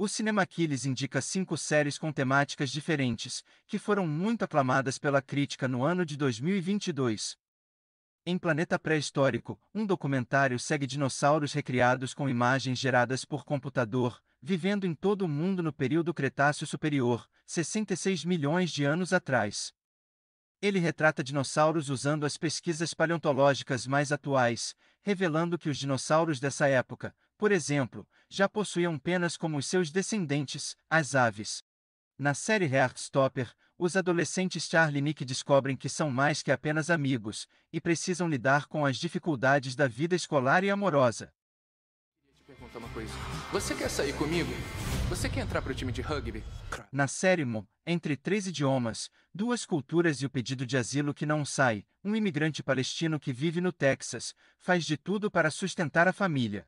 O Cinema Aquiles indica cinco séries com temáticas diferentes, que foram muito aclamadas pela crítica no ano de 2022. Em Planeta Pré-Histórico, um documentário segue dinossauros recriados com imagens geradas por computador, vivendo em todo o mundo no período Cretáceo Superior, 66 milhões de anos atrás. Ele retrata dinossauros usando as pesquisas paleontológicas mais atuais, revelando que os dinossauros dessa época, por exemplo, já possuíam penas como os seus descendentes, as aves. Na série Heartstopper, os adolescentes Charlie e Nick descobrem que são mais que apenas amigos e precisam lidar com as dificuldades da vida escolar e amorosa. Queria te perguntar uma coisa. Você quer sair comigo? Você quer entrar pro time de rugby? Na série Mo, entre três idiomas, duas culturas e o pedido de asilo que não sai, um imigrante palestino que vive no Texas, faz de tudo para sustentar a família.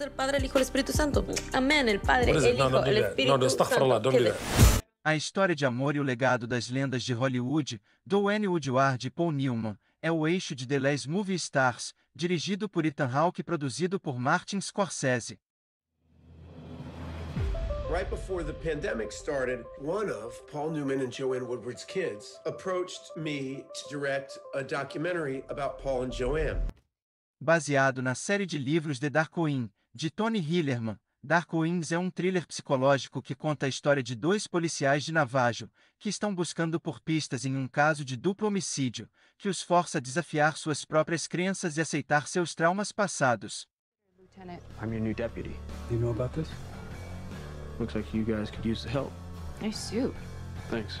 El Padre, el Hijo, el Espíritu Santo. Amén, el Padre, el Hijo, do el just astaghfirullah, Santo. that. A história de amor e o legado das lendas de Hollywood, do Wayne Woodward e Paul Newman, é o eixo de The Last Movie Stars, dirigido por Ethan Hawke e produzido por Martin Scorsese. Right before the pandemic started, one of Paul Newman and Joanne Woodward's kids approached me to direct a documentary about Paul and Joanne. Baseado na série de livros The Dark Queen, de Tony Hillerman, Dark Winds é um thriller psicológico que conta a história de dois policiais de Navajo, que estão buscando por pistas em um caso de duplo homicídio, que os força a desafiar suas próprias crenças e aceitar seus traumas passados. Lieutenant. I'm your new deputy. You know about this? Looks like you guys could use the help. Nice suit. Thanks.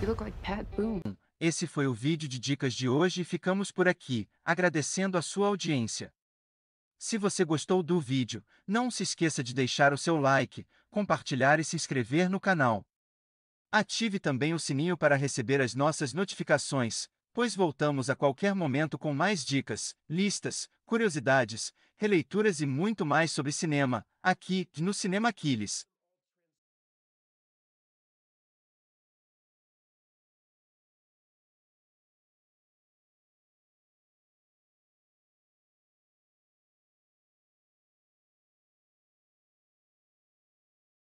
You look like Pat Boone. Esse foi o vídeo de dicas de hoje e ficamos por aqui, agradecendo a sua audiência. Se você gostou do vídeo, não se esqueça de deixar o seu like, compartilhar e se inscrever no canal. Ative também o sininho para receber as nossas notificações, pois voltamos a qualquer momento com mais dicas, listas, curiosidades, releituras e muito mais sobre cinema, aqui no Cinema Aquiles.